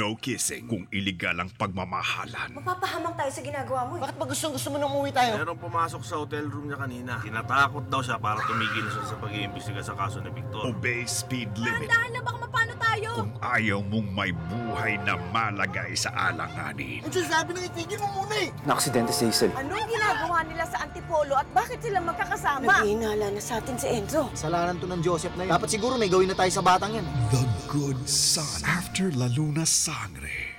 No kissing kung iligal ang pagmamahalan. Mapapahamak tayo sa ginagawa mo eh. Bakit ba gustong gusto mo nang umuwi tayo? Merong pumasok sa hotel room niya kanina. Tinatakot daw siya para tumigil siya sa pag-iimbestiga sa kaso ni Victor. Obey speed limit Dahan na baka mapano tayo. kung ayaw mong may buhay na malagay sa alanganin. Ang sabi na itigil mo muna eh! Naksidente si Hazel. Anong ginagawa nila sa Antipolo at bakit sila magkakasama? Nag-iinala na sa atin si Enzo. Kasalanan to ng Joseph na yun. Dapat siguro may gawin na tayo sa batang yan. The Good Son. After La Luna Sangre.